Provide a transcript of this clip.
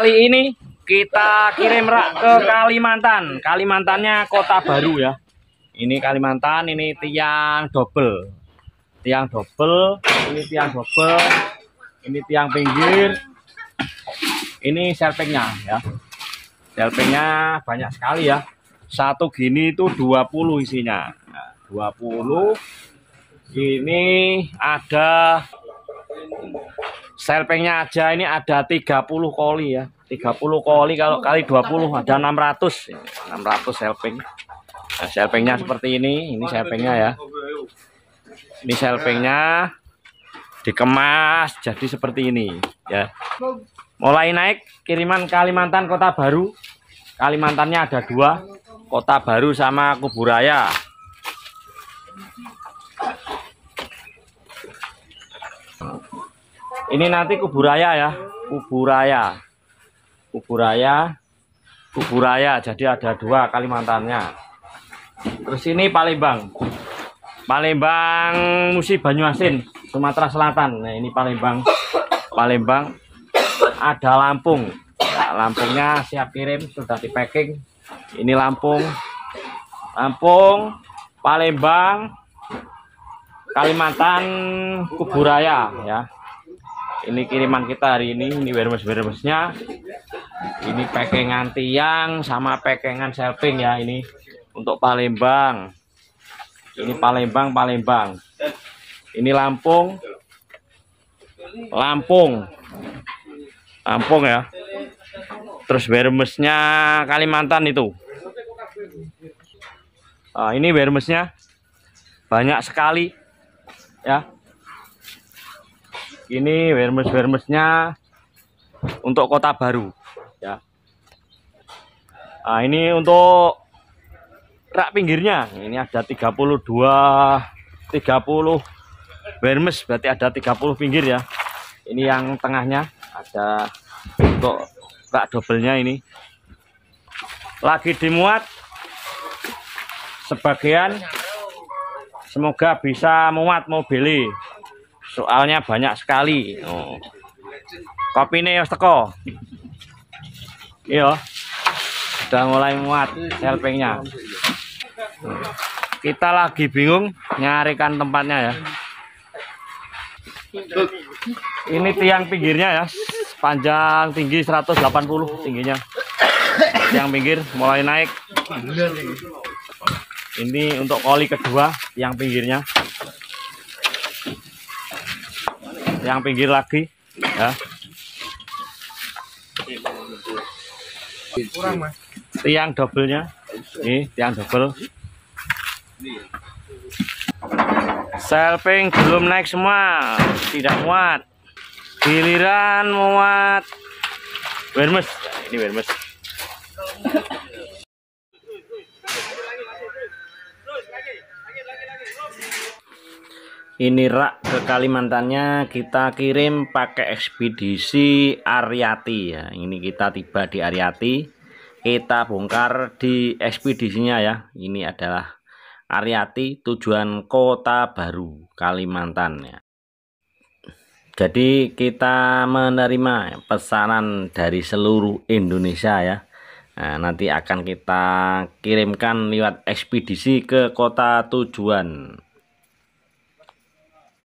Kali ini kita kirim rak ke Kalimantan. Kalimantannya kota baru ya. Ini Kalimantan, ini tiang double. Tiang double, ini tiang double, ini tiang pinggir. Ini selpingnya ya. Selpingnya banyak sekali ya. Satu gini itu 20 isinya. Nah, 20 ini ada Selpingnya aja ini ada 30 koli ya. 30 koli kalau kali 20 ada 600. 600 selping. Nah, selpingnya seperti ini. Ini selpingnya ya. Ini selpingnya dikemas jadi seperti ini ya. Mulai naik kiriman Kalimantan Kota Baru. Kalimantannya ada dua, Kota Baru sama Kuburaya. Ini nanti kuburaya ya, kuburaya, kuburaya, kuburaya. Jadi ada dua Kalimantannya. Terus ini Palembang, Palembang Musi Banyuasin, Sumatera Selatan. Nah ini Palembang, Palembang. Ada Lampung, nah, Lampungnya siap kirim sudah di packing. Ini Lampung, Lampung, Palembang, Kalimantan, Kuburaya ya ini kiriman kita hari ini ini wermes wermesnya ini packingan tiang sama packingan selping ya ini. Untuk Palembang. Ini Palembang Palembang. Ini Lampung. Lampung. Lampung ya. Terus wermesnya Kalimantan itu. Nah, ini wermesnya banyak sekali ya ini wermes-wermesnya untuk kota baru ya. Nah ini untuk rak pinggirnya. Ini ada 32 30 wermes berarti ada 30 pinggir ya. Ini yang tengahnya ada untuk rak dobelnya ini. Lagi dimuat. Sebagian semoga bisa muat mobil soalnya banyak sekali. Oh. kopi ini ya teko? Iya. Sudah mulai muat selpingnya kita lagi bingung nyarikan tempatnya ya. Ini tiang pinggirnya ya. Panjang tinggi 180 tingginya. Tiang pinggir mulai naik. Ini untuk koli kedua tiang pinggirnya yang pinggir lagi ya. Kurang mas. Tiang doublenya ini tiang double selping belum naik semua. Tidak muat. Giliran muat. Wermes. Ini wermes ini rak ke Kalimantannya kita kirim pakai ekspedisi Ariati ya. Ini kita tiba di Ariati kita bongkar di ekspedisinya ya. Ini adalah Ariati tujuan kota baru Kalimantan ya. Jadi kita menerima pesanan dari seluruh Indonesia ya. Nah, nanti akan kita kirimkan lewat ekspedisi ke kota tujuan